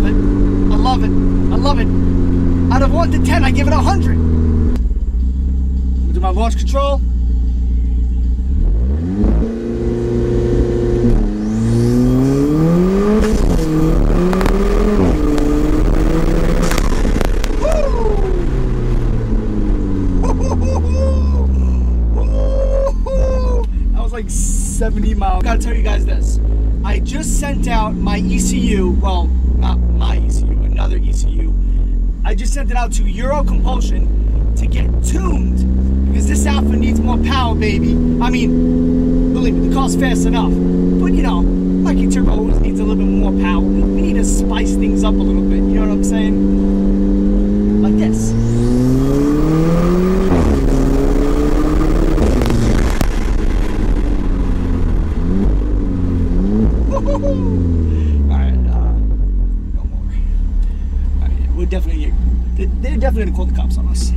love it. I love it. I love it. Out of 1 to 10, I give it 100. Do my launch control. Like 70 miles. Gotta tell you guys this. I just sent out my ECU, well, another ECU. I just sent it out to Eurocompulsion to get tuned because this Alfa needs more power, baby. I mean, believe me, the car's fast enough. But you know, Mikey Turbo always needs a little bit more power. We need to spice things up a little bit, you know what I'm saying? Like this. Alright, uh, no more. Alright, we're definitely, they're gonna call the cops on us.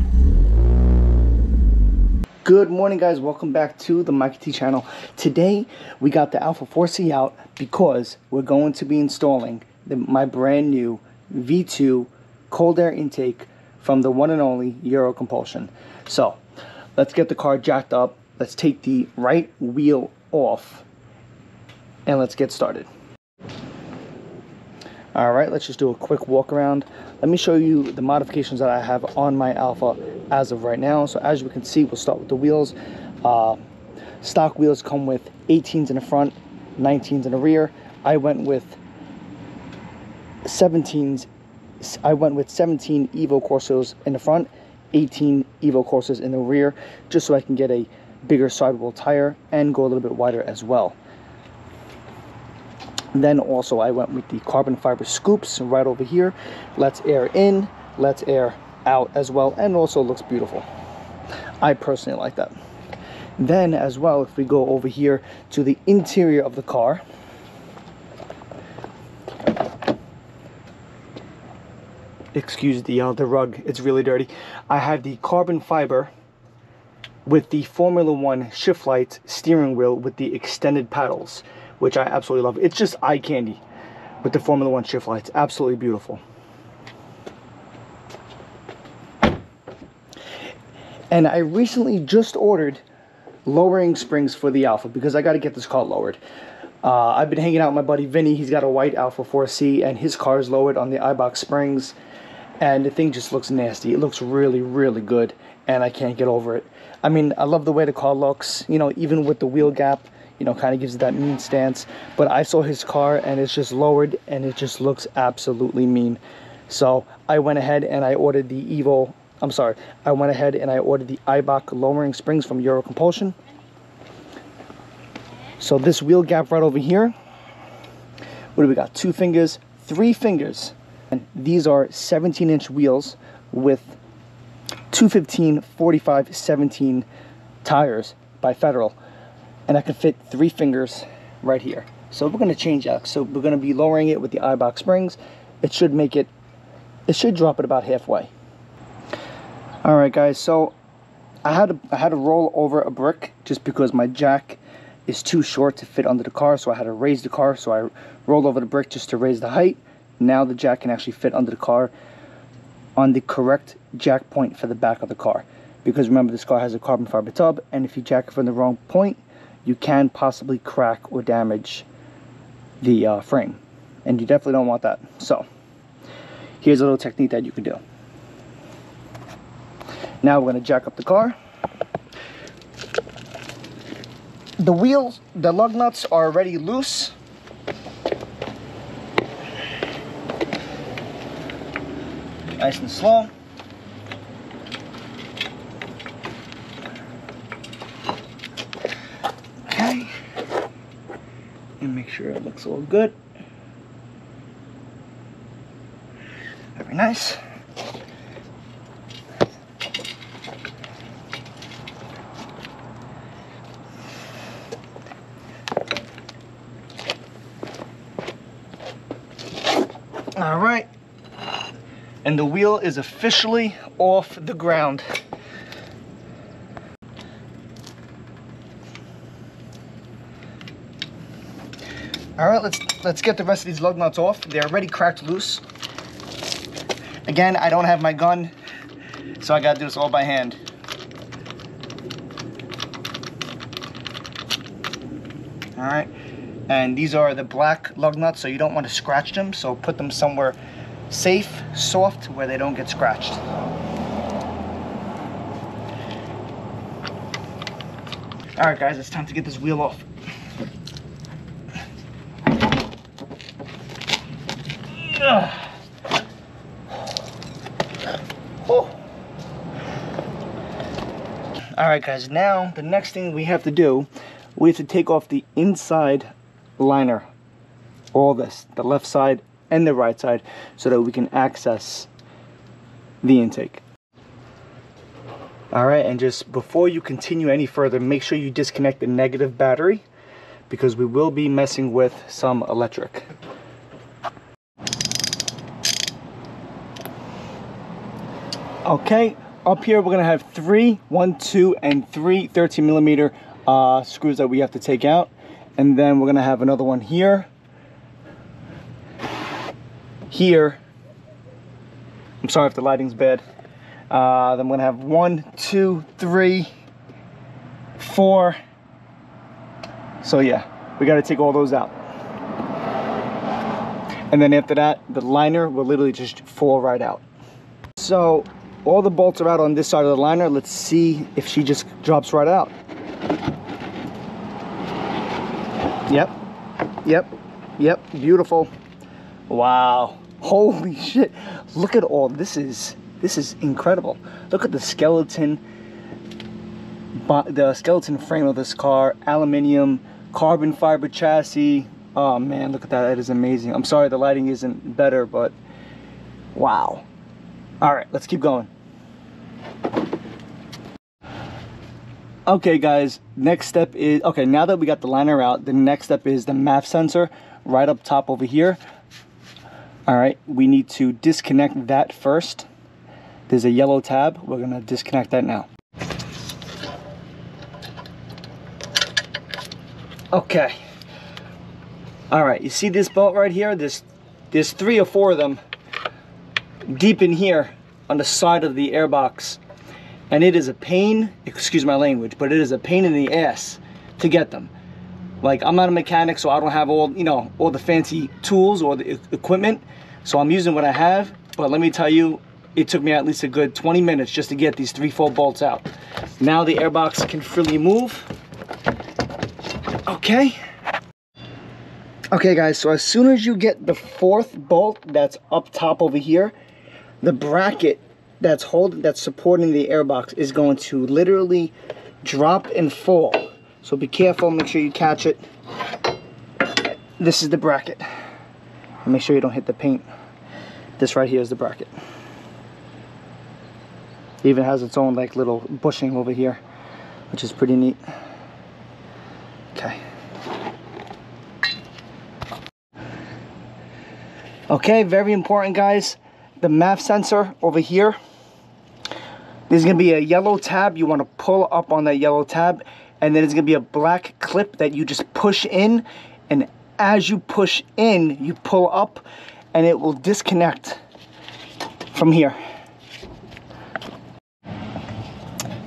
Good morning, guys. Welcome back to the Mikey T channel. Today, we got the Alfa 4C out because we're going to be installing the, my brand new V2 cold air intake from the one and only Eurocompulsion. So, let's get the car jacked up. Let's take the right wheel off and let's get started. All right, let's just do a quick walk around. Let me show you the modifications that I have on my Alfa as of right now. So as you can see, we'll start with the wheels. Uh, stock wheels come with 18s in the front, 19s in the rear. I went with 17s. I went with 17 Evo Corsos in the front, 18 Evo Corsos in the rear, just so I can get a bigger sidewall tire and go a little bit wider as well. Then also I went with the carbon fiber scoops right over here. Let's air in, let's air out as well, and also looks beautiful. I personally like that. Then as well, if we go over here to the interior of the car, excuse the uh, the rug, it's really dirty. I have the carbon fiber with the Formula One shift light steering wheel with the extended paddles which I absolutely love. It's just eye candy with the Formula One shift lights. Absolutely beautiful. And I recently just ordered lowering springs for the Alfa because I got to get this car lowered. Uh, I've been hanging out with my buddy Vinny. He's got a white Alfa 4C and his car is lowered on the Eibach springs. And the thing just looks nasty. It looks really, really good. And I can't get over it. I mean, I love the way the car looks. You know, even with the wheel gap you know, kind of gives it that mean stance. But I saw his car and it's just lowered and it just looks absolutely mean. So I went ahead and I ordered the Evo, I'm sorry, I went ahead and I ordered the Eibach lowering springs from Eurocompulsion. So this wheel gap right over here, what do we got? Two fingers, three fingers. And these are 17 inch wheels with 215, 45, 17 tires by Federal and I can fit three fingers right here. So we're going to change that. So we're going to be lowering it with the Eibach springs. It should make it, it should drop it about halfway. All right, guys. So I had to, I had to roll over a brick just because my jack is too short to fit under the car. So I had to raise the car. So I rolled over the brick just to raise the height. Now the jack can actually fit under the car on the correct jack point for the back of the car. Because remember, this car has a carbon fiber tub, and if you jack it from the wrong point, you can possibly crack or damage the uh, frame. And you definitely don't want that. So here's a little technique that you can do. Now we're going to jack up the car. The wheels the lug nuts are already loose. Nice and slow Okay. And make sure it looks all good. Very nice. All right. And the wheel is officially off the ground. All right, let's let's get the rest of these lug nuts off. They're already cracked loose. Again, I don't have my gun, so I gotta do this all by hand. All right, and these are the black lug nuts, so you don't want to scratch them, so put them somewhere safe, soft, where they don't get scratched. All right, guys, it's time to get this wheel off. All right, guys, now the next thing we have to do, we have to take off the inside liner. All this, the left side and the right side, so that we can access the intake. All right, and just before you continue any further, make sure you disconnect the negative battery because we will be messing with some electric. Okay, up here we're gonna have three, one, two, and three 13 millimeter uh, screws that we have to take out. And then we're gonna have another one here, here. I'm sorry if the lighting's bad. Uh, then I'm gonna have one, two, three, four. So yeah, we gotta take all those out. And then after that, the liner will literally just fall right out. So all the bolts are out on this side of the liner. Let's see if she just drops right out. Yep, yep, yep, beautiful. Wow, holy shit. Look at all, this is, this is incredible. Look at the skeleton, the skeleton frame of this car, aluminium, carbon fiber chassis. Oh man, look at that, that is amazing. I'm sorry the lighting isn't better, but wow. All right, let's keep going. Okay guys, next step is, okay, now that we got the liner out, the next step is the MAF sensor right up top over here. All right, we need to disconnect that first. There's a yellow tab, we're gonna disconnect that now. Okay. All right, you see this bolt right here? There's, there's three or four of them deep in here on the side of the airbox. And it is a pain excuse my language but it is a pain in the ass to get them. Like i'm not a mechanic so i don't have all you know all the fancy tools or the equipment. So i'm using what i have but let me tell you it took me at least a good 20 minutes just to get these three four bolts out. Now the airbox can freely move. Okay. Okay guys so as soon as you get the fourth bolt that's up top over here the bracket that's holding that's supporting the airbox is going to literally drop and fall. So be careful make sure you catch it. This is the bracket. Make sure you don't hit the paint. This right here is the bracket. It even has its own like little bushing over here which is pretty neat. Okay. Okay very important guys the MAF sensor over here there's to be a yellow tab. You want to pull up on that yellow tab. And then going to be a black clip that you just push in. And as you push in, you pull up and it will disconnect from here.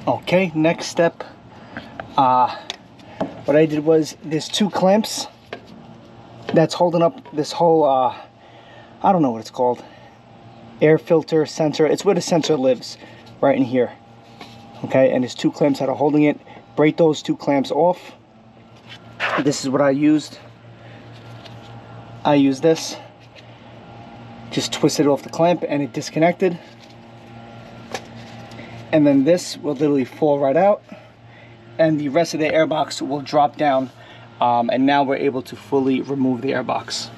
Okay, next step. Uh, what I did was there's two clamps that's holding up this whole, uh, I don't know what it's called, air filter sensor. It's where the sensor lives right in here okay? And there's two clamps that are holding it. Break those two clamps off. This is what I used. I use this. Just twist it off the clamp and it disconnected. And then this will literally fall right out and the rest of the airbox will drop down um, and now we're able to fully remove the airbox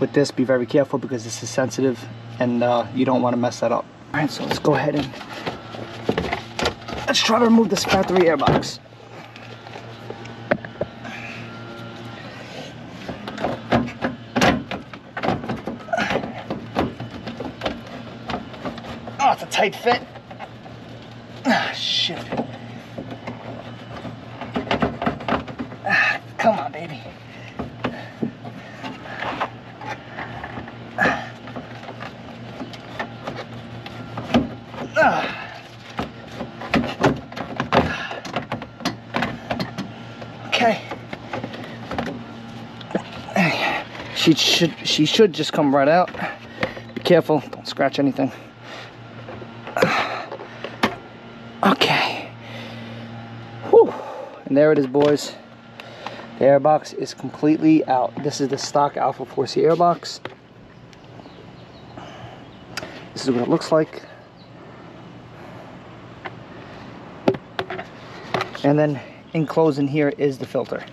with this be very careful because this is sensitive and uh, you don't want to mess that up. All right, so let's go ahead and let's try to remove this factory airbox. Oh, it's a tight fit. Ah, shit. Ah, come on, baby. Okay. She should she should just come right out. Be careful, don't scratch anything. Okay. Whew. And there it is, boys. The airbox is completely out. This is the stock Alfa 4C airbox. This is what it looks like. And then enclosed in here is the filter.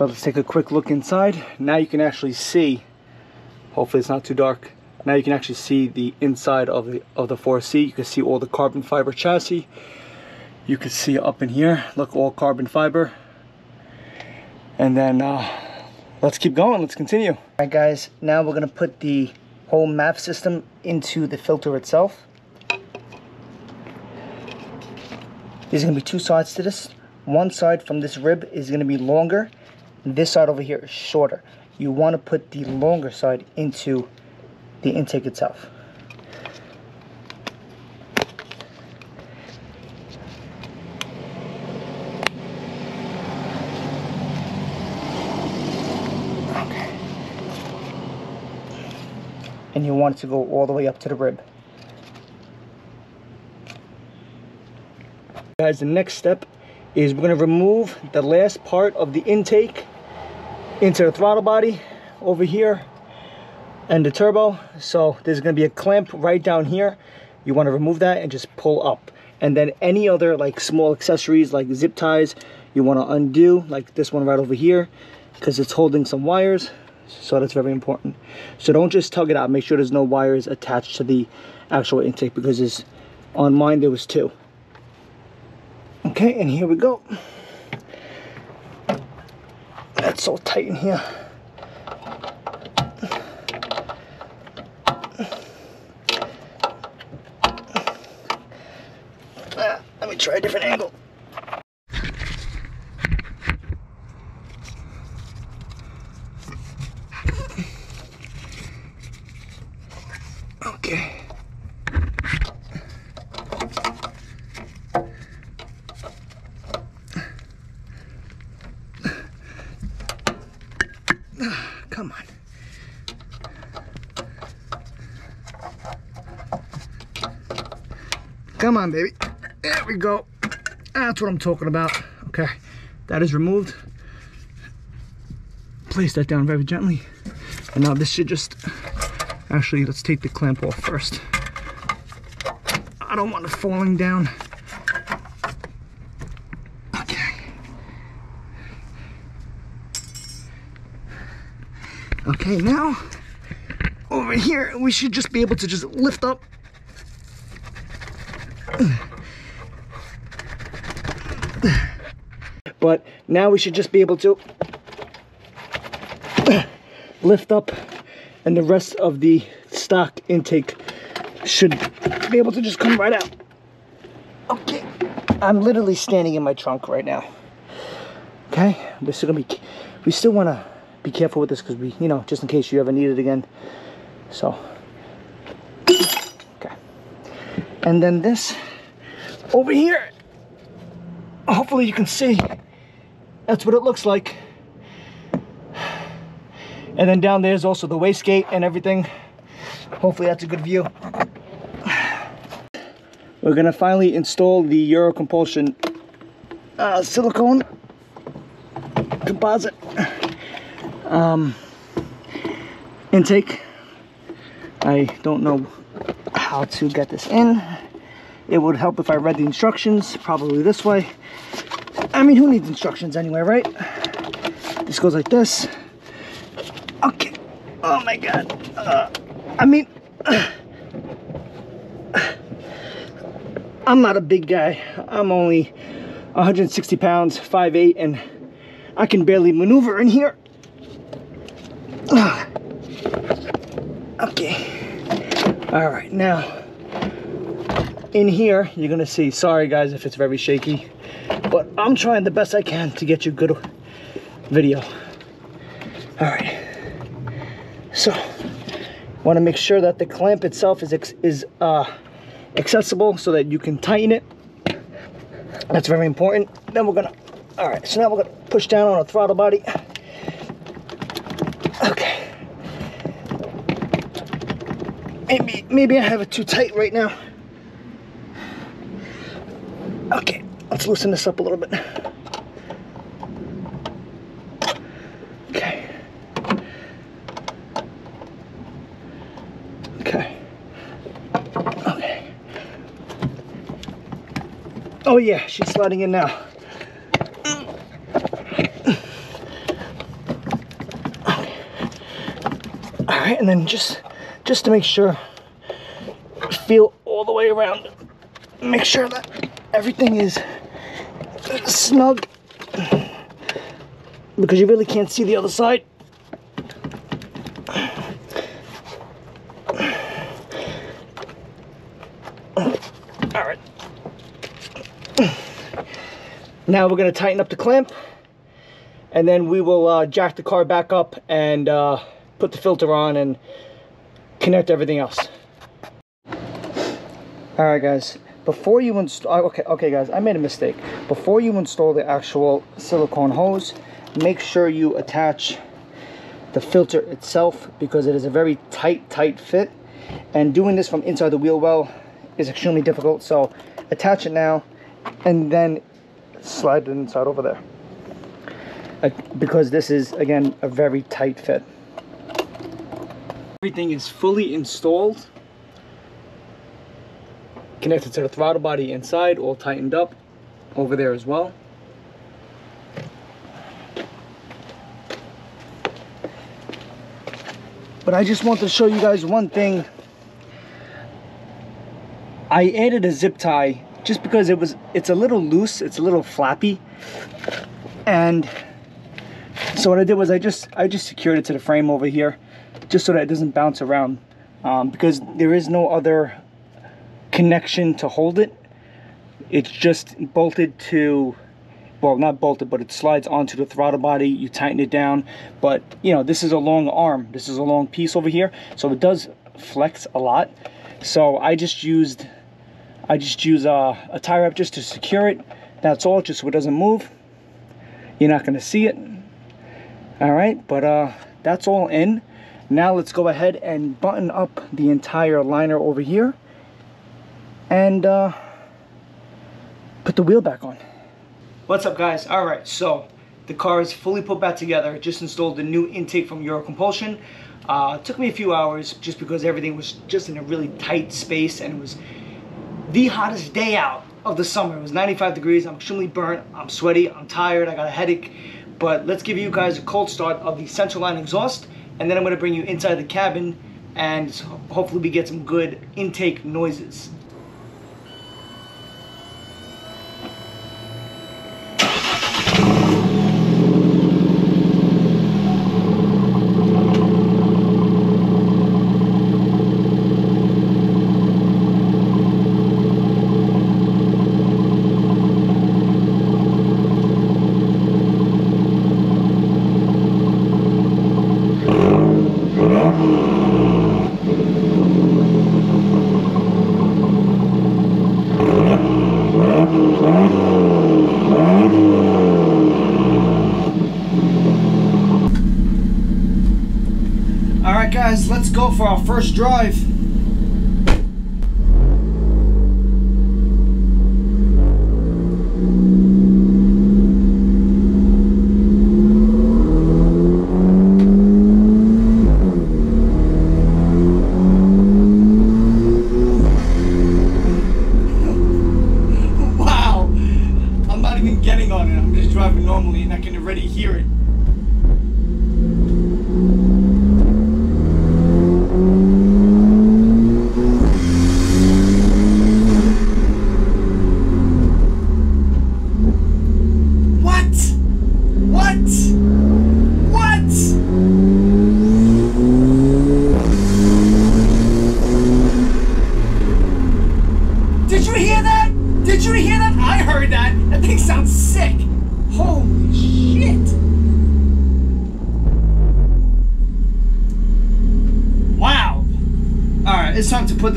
But let's take a quick look inside. Now you can actually see, hopefully it's not too dark. Now you can actually see the inside of the of the 4C. You can see all the carbon fiber chassis. You can see up in here, look all carbon fiber. And then uh, let's keep going, let's continue. All right guys, now we're gonna put the whole MAF system into the filter itself. There's gonna be two sides to this. One side from this rib is gonna be longer. This side over here is shorter. You wanna put the longer side into the intake itself. Okay. And you want it to go all the way up to the rib. Guys, the next step is we're going to remove the last part of the intake into the throttle body over here and the turbo. So there's going to be a clamp right down here. You want to remove that and just pull up. And then any other like small accessories like zip ties you want to undo like this one right over here because it's holding some wires so that's very important so don't just tug it out make sure there's no wires attached to the actual intake because on mine there was two okay and here we go that's so tight in here. Ah, let me try a different angle Come on. Come on, baby. There we go. That's what I'm talking about. Okay, that is removed. Place that down very gently. And now this should just Actually, let's take the clamp off first. I don't want it falling down. Okay. Okay, now over here, we should just be able to just lift up. But now we should just be able to lift up and the rest of the stock intake should be able to just come right out. Okay, I'm literally standing in my trunk right now. Okay, we're still gonna be, we still wanna be careful with this because we, you know, just in case you ever need it again. So, okay. And then this over here, hopefully you can see, that's what it looks like. And then down there is also the wastegate and everything. Hopefully that's a good view. We're gonna finally install the Eurocompulsion uh, silicone composite um, intake. I don't know how to get this in. It would help if I read the instructions, probably this way. I mean, who needs instructions anyway, right? This goes like this. Okay. Oh my god. Uh, I mean, uh, I'm not a big guy. I'm only 160 pounds, 5'8", and I can barely maneuver in here. Uh, okay. All right, now, in here, you're gonna see, sorry guys if it's very shaky, but I'm trying the best I can to get you good video. All right. So, want to make sure that the clamp itself is, is uh, accessible so that you can tighten it. That's very important. Then we're gonna All right, so now we're gonna push down on the throttle body. Maybe, maybe I have it too tight right now. Okay, let's loosen this up a little bit. Okay. Okay. Okay. Oh yeah, she's sliding in now. And then just just to make sure, feel all the way around. Make sure that everything is snug because you really can't see the other side. All right. Now we're gonna tighten up the clamp and then we will uh, jack the car back up and uh, put the filter on and connect everything else. All right, guys. Before you install, oh, okay, okay, guys, I made a mistake. Before you install the actual silicone hose, make sure you attach the filter itself because it is a very tight, tight fit. And doing this from inside the wheel well is extremely difficult. So attach it now and then slide it inside over there. Because this is, again, a very tight fit. Everything is fully installed. Connected to the throttle body inside, all tightened up over there as well. But I just want to show you guys one thing. I added a zip tie just because it was it's a little loose, it's a little flappy. And so what I did was I just I just secured it to the frame over here just so that it doesn't bounce around um, because there is no other connection to hold it. It's just bolted to well not bolted but it slides onto the throttle body. You tighten it down. But you know this is a long arm. This is a long piece over here. So it does flex a lot. So I just used I just use uh, a tie wrap just to secure it. That's all just so it doesn't move. You're not going to see it. All right but uh that's all in now let's go ahead and button up the entire liner over here and uh, put the wheel back on. What's up guys? Alright, so the car is fully put back together. Just installed the new intake from Eurocompulsion. Uh, took me a few hours just because everything was just in a really tight space and it was the hottest day out of the summer. It was 95 degrees, I'm extremely burnt, I'm sweaty, I'm tired, I got a headache. But let's give you guys a cold start of the central line exhaust and then I'm going to bring you inside the cabin and hopefully we get some good intake noises. Guys, let's go for our first drive.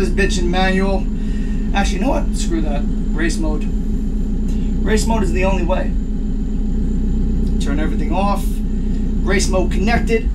this bitch in manual. Actually, you know what? Screw that. Race mode. Race mode is the only way. Turn everything off. Race mode connected.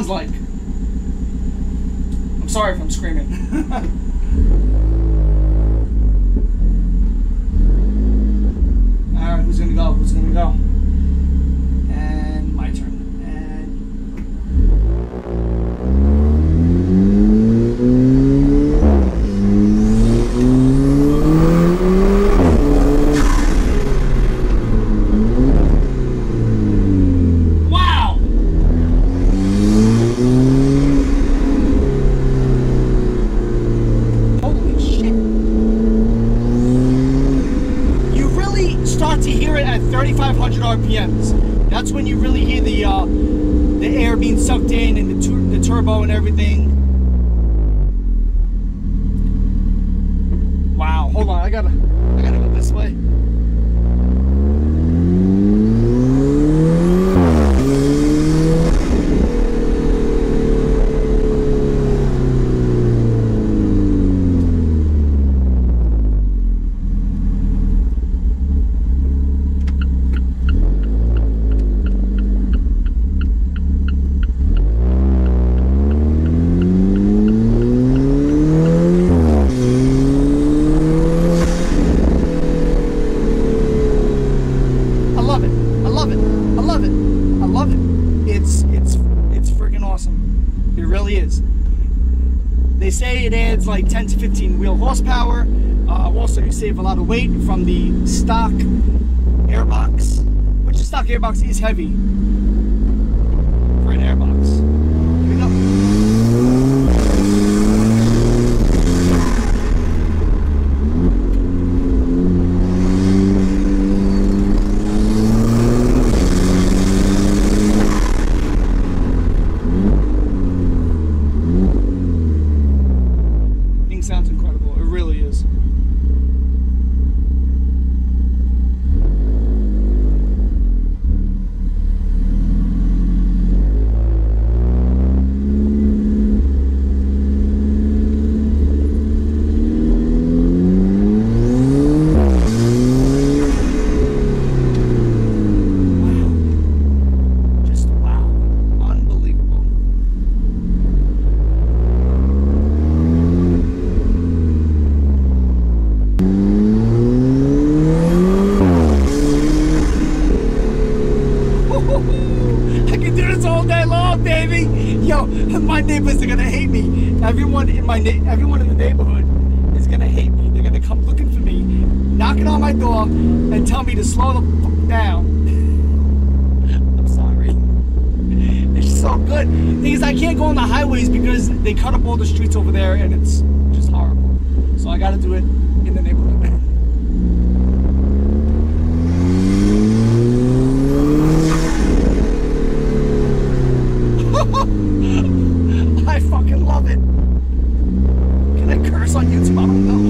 sounds like. I'm sorry if I'm screaming. Alright, who's gonna go? Who's gonna go? stock airbox, which the stock airbox is heavy. my neighbors are gonna hate me. Everyone in my na- everyone in the neighborhood is gonna hate me. They're gonna come looking for me, knocking on my door, and tell me to slow the fuck down. I'm sorry. It's so good. The thing is, I can't go on the highways because they cut up all the streets over there, and it's just horrible. So I gotta do it On YouTube? I don't know.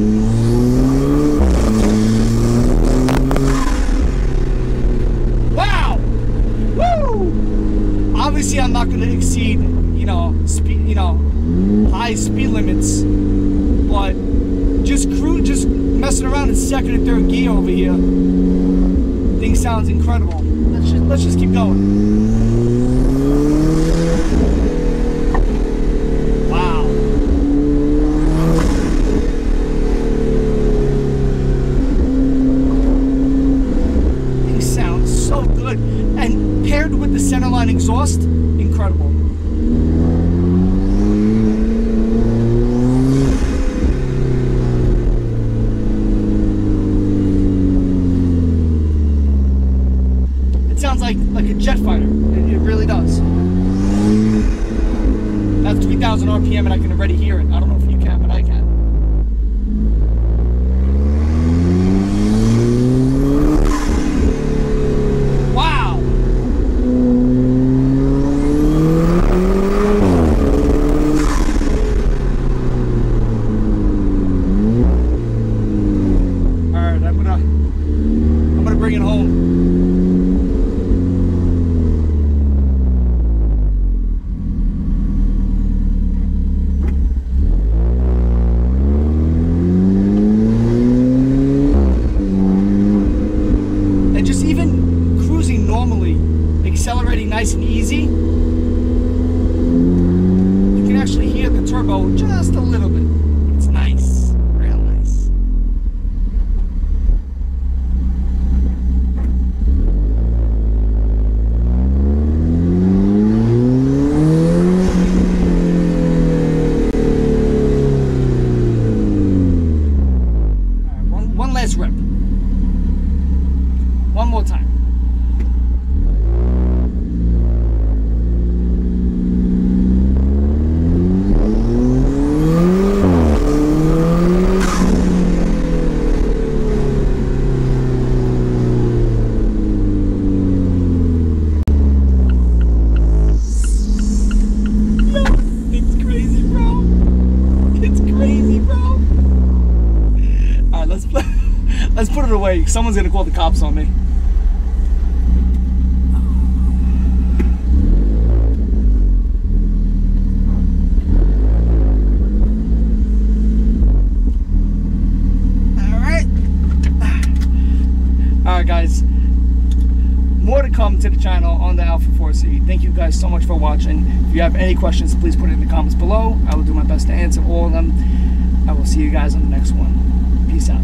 Wow! Woo! Obviously, I'm not going to exceed, you know, speed, you know, high speed limits, but just crew, just messing around in second and third gear over here. Thing sounds incredible. Let's just, let's just keep going. Someone's gonna call the cops on me. All right. All right, guys. More to come to the channel on the Alfa 4C. Thank you guys so much for watching. If you have any questions, please put it in the comments below. I will do my best to answer all of them. I will see you guys on the next one. Peace out.